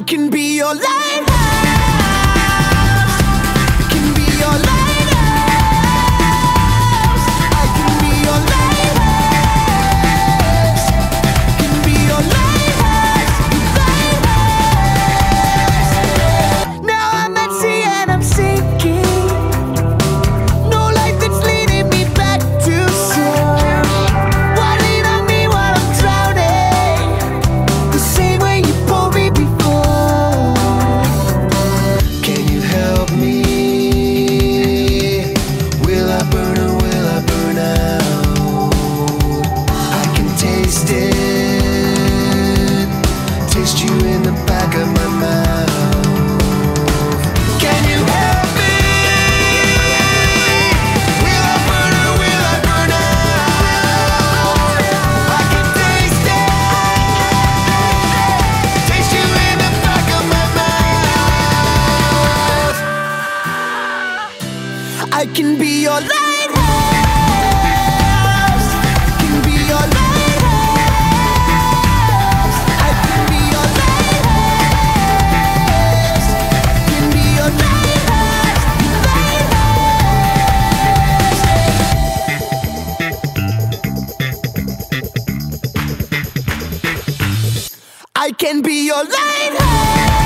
can be your lighthouse. It. Taste you in the back of my mouth. Can you help me? Will I burn or will I burn out? I can taste it. Taste you in the back of my mouth. I can be your can be your lighthouse.